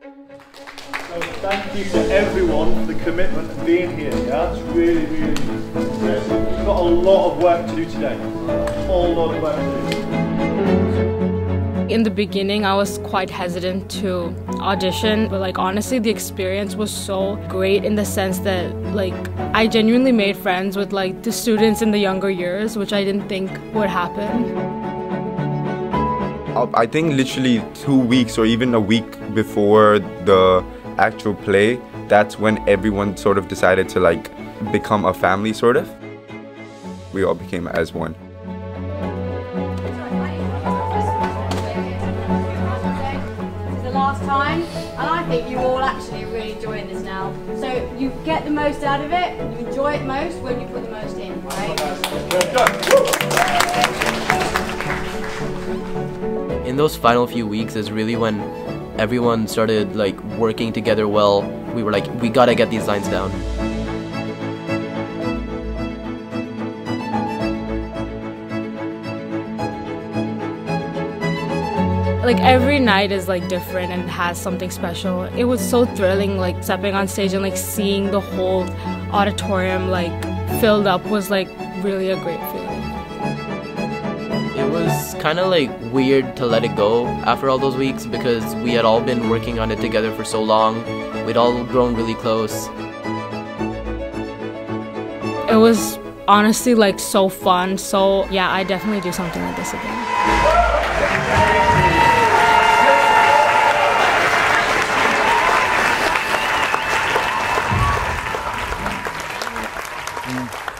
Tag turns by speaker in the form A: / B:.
A: So thank you to everyone for the commitment of being here. Yeah, it's really, really impressive. We've got a lot of work to do today. A whole lot of work to do.
B: In the beginning, I was quite hesitant to audition, but like honestly, the experience was so great in the sense that like I genuinely made friends with like the students in the younger years, which I didn't think would happen.
C: I think literally two weeks or even a week before the actual play, that's when everyone sort of decided to like become a family, sort of. We all became as one.
D: This is the last time, and I think you're all actually really enjoying this now. So you get the most out of it, you enjoy it most when you put the most in, right?
E: In those final few weeks is really when everyone started like working together well. We were like, we gotta get these lines down.
B: Like every night is like different and has something special. It was so thrilling, like stepping on stage and like seeing the whole auditorium like filled up was like really a great feeling
E: kind of like weird to let it go after all those weeks because we had all been working on it together for so long. We'd all grown really close.
B: It was honestly like so fun. So yeah, I definitely do something like this again. Mm.